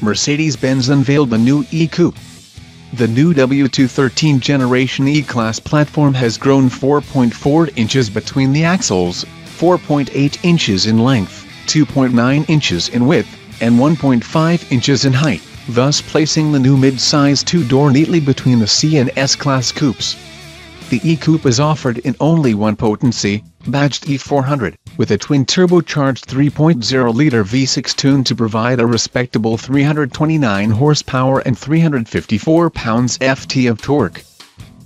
Mercedes-Benz unveiled the new E-Coupe. The new W213 generation E-Class platform has grown 4.4 inches between the axles, 4.8 inches in length, 2.9 inches in width, and 1.5 inches in height thus placing the new mid-size two-door neatly between the C and S-Class coupes. The E-Coupe is offered in only one potency, badged E400, with a twin-turbocharged 3.0-liter V6 tuned to provide a respectable 329 horsepower and 354 pounds-ft of torque.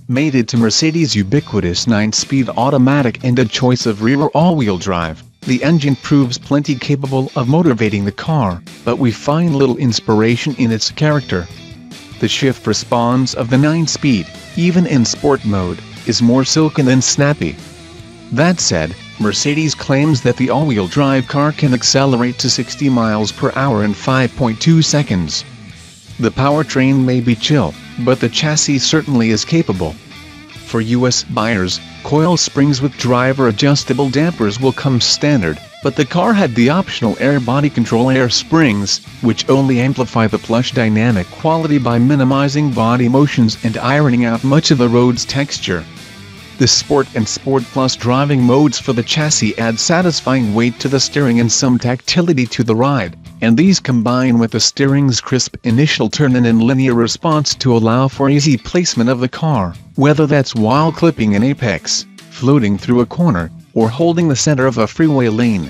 Mated to Mercedes' ubiquitous 9-speed automatic and a choice of rear or all-wheel drive, the engine proves plenty capable of motivating the car, but we find little inspiration in its character. The shift response of the 9-speed, even in sport mode, is more silken than snappy. That said, Mercedes claims that the all-wheel drive car can accelerate to 60 miles per hour in 5.2 seconds. The powertrain may be chill, but the chassis certainly is capable. For US buyers, coil springs with driver adjustable dampers will come standard, but the car had the optional air body control air springs, which only amplify the plush dynamic quality by minimizing body motions and ironing out much of the road's texture. The Sport and Sport Plus driving modes for the chassis add satisfying weight to the steering and some tactility to the ride, and these combine with the steering's crisp initial turn and in linear response to allow for easy placement of the car, whether that's while clipping an apex, floating through a corner, or holding the center of a freeway lane.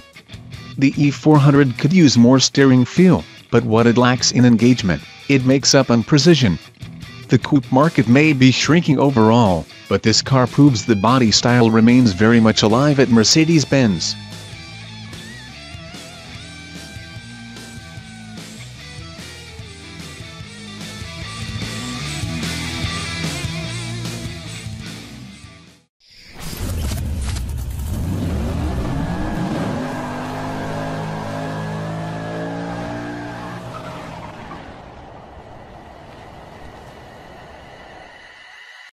The E400 could use more steering feel, but what it lacks in engagement, it makes up on precision. The coupe market may be shrinking overall, but this car proves the body style remains very much alive at Mercedes-Benz.